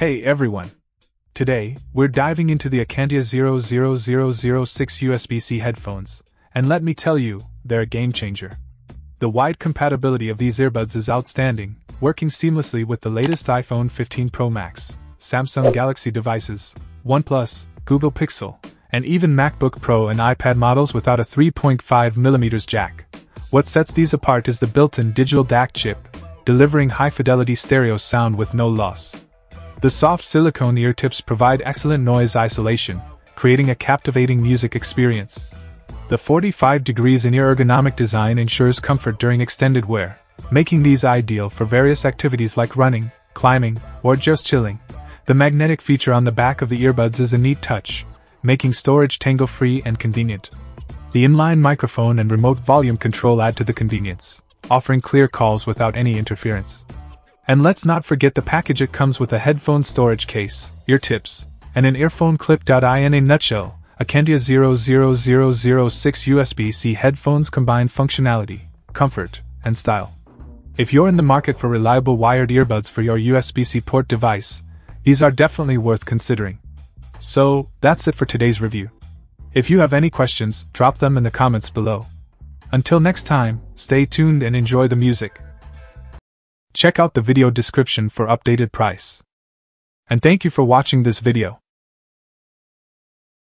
Hey everyone! Today, we're diving into the Acandya 00006 USB C headphones, and let me tell you, they're a game changer. The wide compatibility of these earbuds is outstanding, working seamlessly with the latest iPhone 15 Pro Max, Samsung Galaxy devices, OnePlus, Google Pixel, and even MacBook Pro and iPad models without a 3.5mm jack. What sets these apart is the built in digital DAC chip, delivering high fidelity stereo sound with no loss. The soft silicone ear tips provide excellent noise isolation, creating a captivating music experience. The 45 degrees in ear ergonomic design ensures comfort during extended wear, making these ideal for various activities like running, climbing, or just chilling. The magnetic feature on the back of the earbuds is a neat touch, making storage tangle free and convenient. The inline microphone and remote volume control add to the convenience, offering clear calls without any interference. And let's not forget the package it comes with a headphone storage case, ear tips, and an earphone clip. In a nutshell, Acandya 00006 USB C headphones combine functionality, comfort, and style. If you're in the market for reliable wired earbuds for your USB C port device, these are definitely worth considering. So, that's it for today's review. If you have any questions, drop them in the comments below. Until next time, stay tuned and enjoy the music. Check out the video description for updated price. And thank you for watching this video.